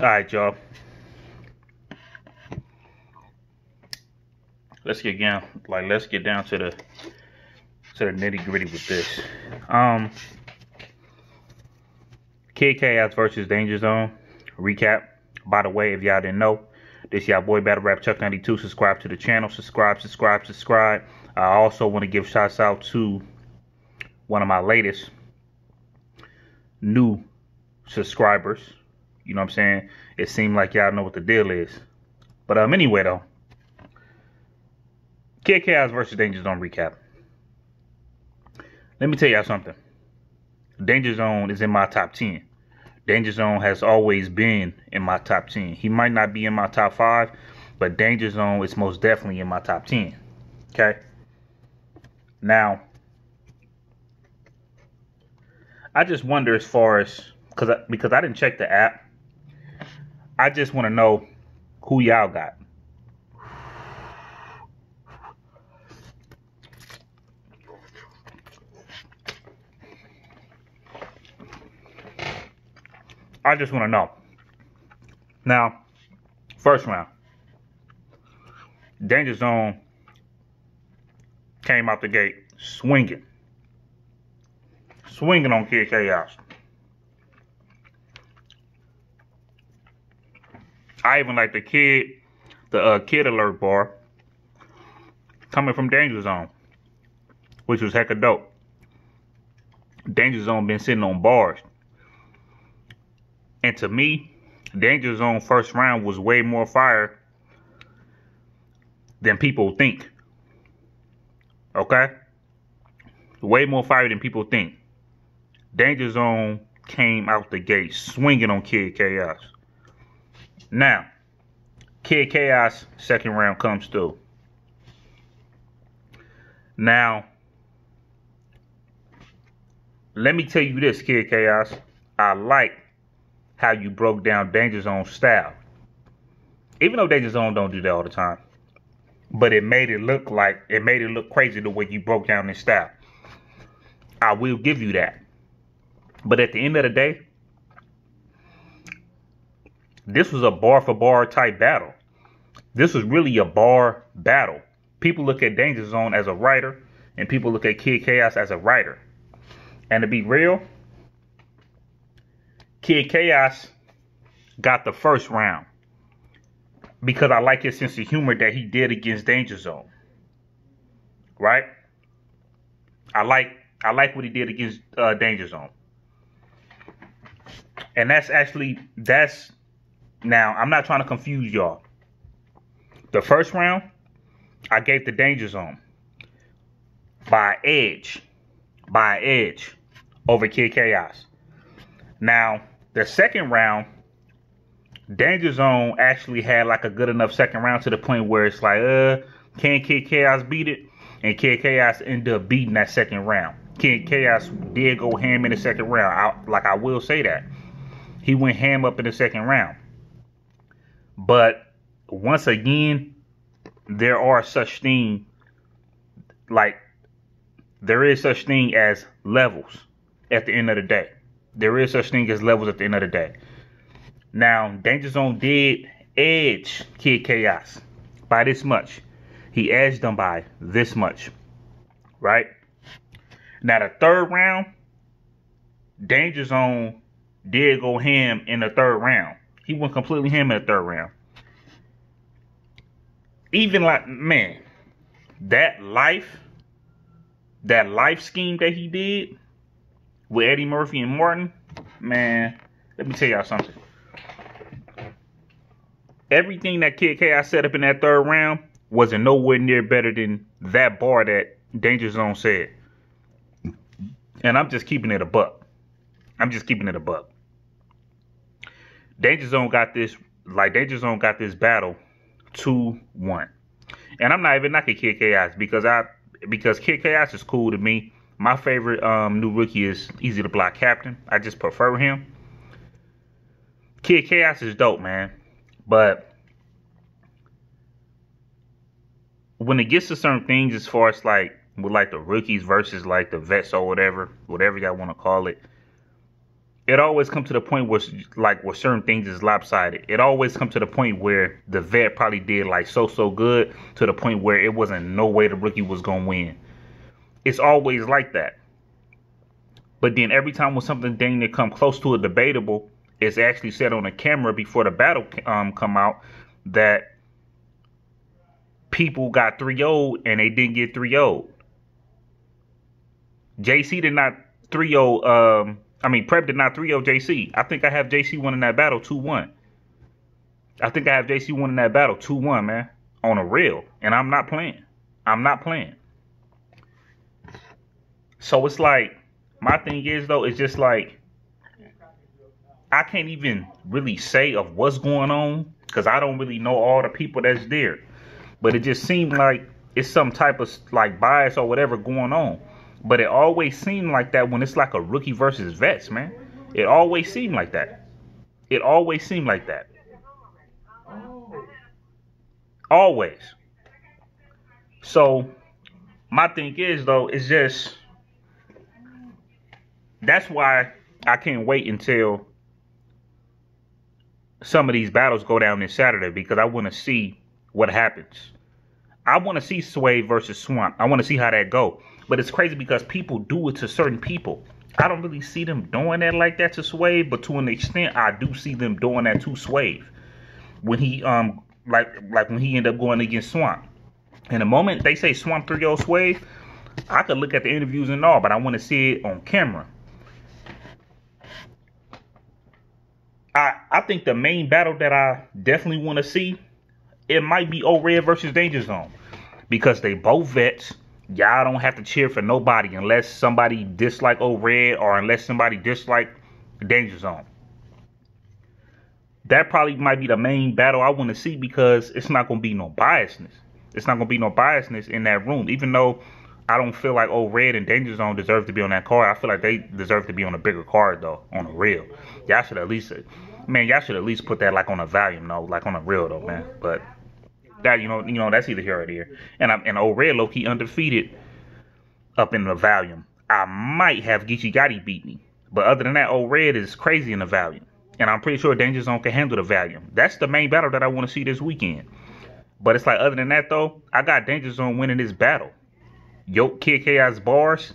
All right, y'all. Let's get down, like, let's get down to the to the nitty gritty with this. Um, Kid versus Danja Zone recap. By the way, if y'all didn't know, this y'all boy Battle Rap Chuck 92. Subscribe to the channel. Subscribe, subscribe, subscribe. I also want to give shouts out to one of my latest new subscribers. You know what I'm saying? It seemed like y'all know what the deal is. But um, anyway though, Kid Chaos versus Danja Zone recap. Let me tell y'all something. Danja Zone is in my top 10. Danja Zone has always been in my top 10. He might not be in my top 5, but Danja Zone is most definitely in my top 10. Okay? Now, I just wonder as far as cuz because I didn't check the app. I just want to know who y'all got. I just want to know. Now, first round. Danja Zone came out the gate swinging. Swinging on Kid Chaos. I even like the kid, the uh, kid alert bar coming from Danja Zone, which was hecka dope. Danja Zone been sitting on bars and to me, Danja Zone first round was way more fire than people think. Okay? Way more fire than people think. Danja Zone came out the gate swinging on Kid Chaos. Now, Kid Chaos second round comes through. Now, let me tell you this, Kid Chaos. I like how you broke down Danja Zone style. Even though Danja Zone don't do that all the time. But it made it look like, it made it look crazy the way you broke down his style. I will give you that. But at the end of the day, this was a bar for bar type battle. This was really a bar battle. People look at Danja Zone as a writer, and people look at Kid Chaos as a writer. And to be real, Kid Chaos got the first round because I like his sense of humor that he did against Danja Zone. Right? I like I like what he did against uh, Danja Zone. And that's actually that's now I'm not trying to confuse y'all. The first round I gave the Danja Zone by edge, by edge over Kid Chaos. Now the second round, Danja Zone actually had like a good enough second round to the point where it's like, uh, can Kid Chaos beat it? And Kid Chaos ended up beating that second round. Kid Chaos did go ham in the second round. I, like I will say that. He went ham up in the second round. But once again, there are such thing like there is such thing as levels at the end of the day. There is such thing as levels at the end of the day. Now, Danja Zone did edge Kid Chaos by this much. He edged them by this much. Right? Now, the third round, Danja Zone did go ham in the third round. He went completely ham in the third round. Even like, man, that life, that life scheme that he did, with Eddie Murphy and Martin, man, let me tell y'all something. Everything that Kid Chaos set up in that third round wasn't nowhere near better than that bar that Danja Zone said. And I'm just keeping it a buck. I'm just keeping it a buck. Danja Zone got this, like Danja Zone got this battle 2-1. And I'm not even knocking Kid Chaos because I because Kid Chaos is cool to me. My favorite um, new rookie is Eazy Da Block Captain. I just prefer him. Kid Chaos is dope, man. But when it gets to certain things as far as like with like the rookies versus like the vets or whatever, whatever y'all want to call it, it always come to the point where like where certain things is lopsided. It always come to the point where the vet probably did like so so good to the point where it wasn't no way the rookie was gonna win. It's always like that. But then every time when something dang that come close to a debatable, it's actually said on the camera before the battle um come out that people got 3 0 and they didn't get 3 0. JC did not 3 0 um I mean, Prep did not 3 0 JC. I think I have JC winning that battle 2 1. I think I have JC winning that battle 2 1, man. On a real. And I'm not playing. I'm not playing. So it's like, my thing is, though, it's just like, I can't even really say of what's going on because I don't really know all the people that's there. But it just seemed like it's some type of like bias or whatever going on. But it always seemed like that when it's like a rookie versus vets, man. It always seemed like that. It always seemed like that. Always. So my thing is though, it's just that's why I can't wait until some of these battles go down this Saturday because I want to see what happens. I want to see Swave versus Swamp. I want to see how that go. But it's crazy because people do it to certain people. I don't really see them doing that like that to Swave, but to an extent, I do see them doing that to Swave. When he um like like when he ended up going against Swamp. In the moment they say Swamp 3 0 Swave, I could look at the interviews and all, but I want to see it on camera. I I think the main battle that I definitely want to see, it might be O Red versus Danja Zone. Because they both vets y'all don't have to cheer for nobody unless somebody dislike old Red or unless somebody dislike Danja Zone. That probably might be the main battle I want to see because it's not going to be no biasness. It's not going to be no biasness in that room. Even though I don't feel like old Red and Danja Zone deserve to be on that card, I feel like they deserve to be on a bigger card though, on a real. Y'all should at least, man, y'all should at least put that like on a volume though, like on a real though, man. But that you know, you know, that's either here or there. And I'm and old Red Loki undefeated up in the volume. I might have Geechi Gotti beat me. But other than that, old Red is crazy in the volume. And I'm pretty sure Danja Zone can handle the volume. That's the main battle that I want to see this weekend. But it's like other than that though, I got Danja Zone winning this battle. Yoke Kid Chaos bars.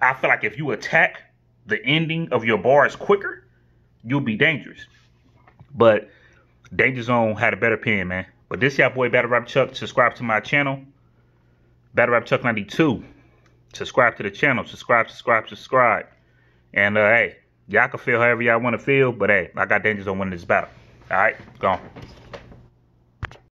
I feel like if you attack the ending of your bars quicker, you'll be dangerous. But Danja Zone had a better pen, man. But this y'all boy Battle Rap Chuck. Subscribe to my channel. Battle Rap Chuck 92. Subscribe to the channel. Subscribe, subscribe, subscribe. And uh, hey, y'all can feel however y'all want to feel. But hey, I got Danja Zone winning this battle. All right, go on.